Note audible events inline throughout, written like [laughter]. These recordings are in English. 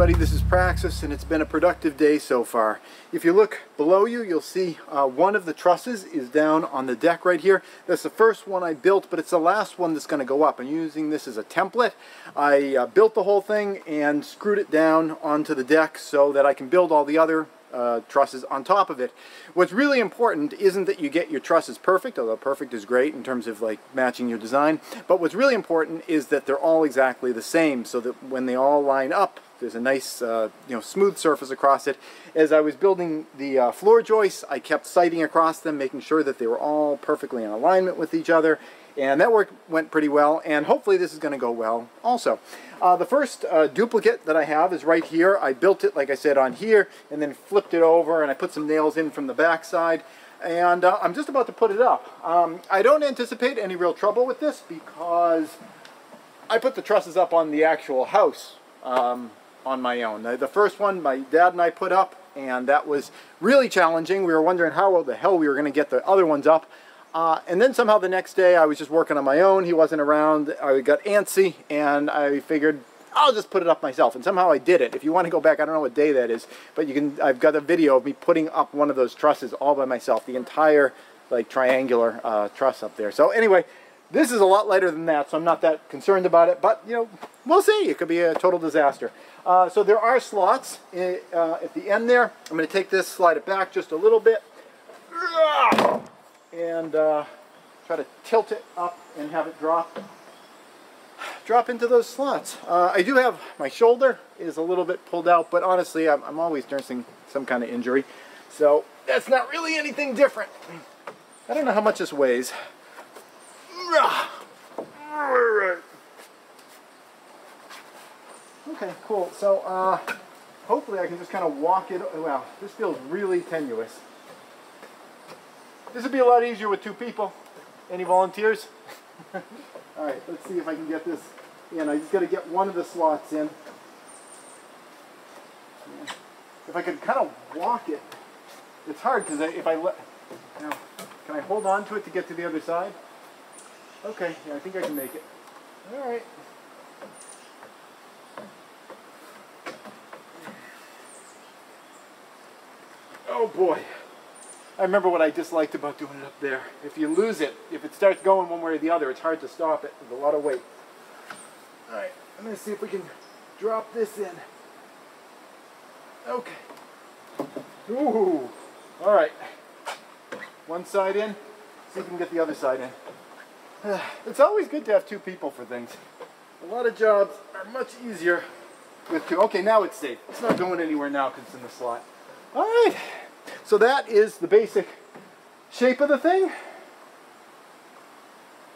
everybody, this is Praxis and it's been a productive day so far. If you look below you, you'll see uh, one of the trusses is down on the deck right here. That's the first one I built, but it's the last one that's going to go up. I'm using this as a template. I uh, built the whole thing and screwed it down onto the deck so that I can build all the other uh, trusses on top of it. What's really important isn't that you get your trusses perfect, although perfect is great in terms of like matching your design, but what's really important is that they're all exactly the same so that when they all line up, there's a nice uh, you know smooth surface across it. As I was building the uh, floor joists, I kept sighting across them, making sure that they were all perfectly in alignment with each other and that work went pretty well, and hopefully this is going to go well also. Uh, the first uh, duplicate that I have is right here. I built it, like I said, on here, and then flipped it over, and I put some nails in from the back side, and uh, I'm just about to put it up. Um, I don't anticipate any real trouble with this because I put the trusses up on the actual house um, on my own. The, first one my dad and I put up, and that was really challenging. We were wondering how the hell we were going to get the other ones up. Uh, and then somehow the next day I was just working on my own. He wasn't around. I got antsy and I figured I'll just put it up myself. And somehow I did it. If you want to go back, I don't know what day that is, but you can. I've got a video of me putting up one of those trusses all by myself. The entire like triangular uh, truss up there. So anyway, this is a lot lighter than that, so I'm not that concerned about it. But you know, we'll see. It could be a total disaster. Uh, so there are slots in, uh, at the end there. I'm going to take this, slide it back just a little bit and uh, try to tilt it up and have it drop drop into those slots. Uh, I do have, my shoulder is a little bit pulled out, but honestly, I'm, I'm always nursing some kind of injury. So that's not really anything different. I don't know how much this weighs. Okay, cool. So uh, hopefully I can just kind of walk it. Wow, this feels really tenuous. This would be a lot easier with two people. Any volunteers? [laughs] All right, let's see if I can get this in. I just got to get one of the slots in. If I could kind of walk it, it's hard because if I let, you know, can I hold on to it to get to the other side? Okay, yeah, I think I can make it. All right. Oh boy. I remember what I disliked about doing it up there. If you lose it, if it starts going one way or the other, it's hard to stop it with a lot of weight. All right, I'm to see if we can drop this in. Okay. Ooh. All right. One side in. See if we can get the other side in. [sighs] It's always good to have two people for things. A lot of jobs are much easier with two. Okay, now it's safe. It's not going anywhere now because it's in the slot. All right. So that is the basic shape of the thing.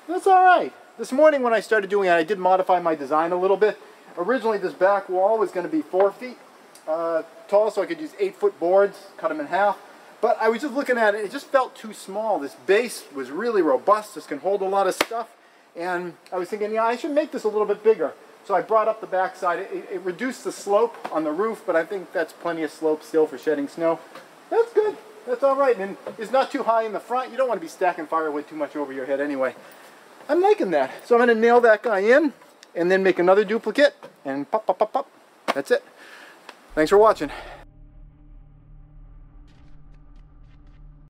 That's all right. This morning when I started doing it, I did modify my design a little bit. Originally this back wall was going to be four feet uh, tall, so I could use eight foot boards, cut them in half. But I was just looking at it, it just felt too small. This base was really robust, this can hold a lot of stuff. And I was thinking, yeah, I should make this a little bit bigger. So I brought up the backside. It, it reduced the slope on the roof, but I think that's plenty of slope still for shedding snow. That's good. That's all right. And it's not too high in the front. You don't want to be stacking firewood too much over your head anyway. I'm liking that. So I'm going to nail that guy in and then make another duplicate and pop, pop, pop, pop. That's it. Thanks for watching.